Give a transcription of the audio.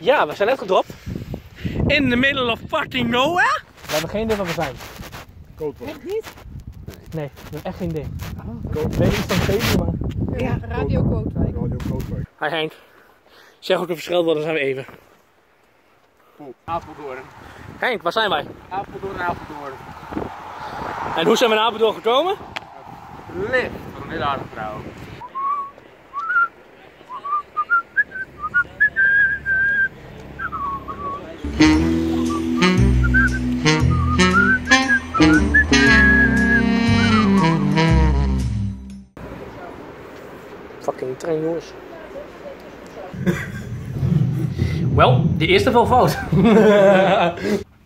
Ja, we zijn net gedropt. In the middle of fucking nowhere. We hebben geen idee waar we zijn. Kootwijk. Echt niet? Nee, we hebben echt geen idee. Koot- Ik weet iets van Zeven, maar... Ja, Radio Kootwijk. Radio Kootwijk. Hi Henk. Zeg ook een verschil worden, dan zijn we even. Apeldoorn. Henk, waar zijn wij? Apeldoorn, Apeldoorn. En hoe zijn we naar Apeldoorn gekomen? Licht van een hele aardige vrouw. Fucking trein, jongens. Wel, de eerste wel fout.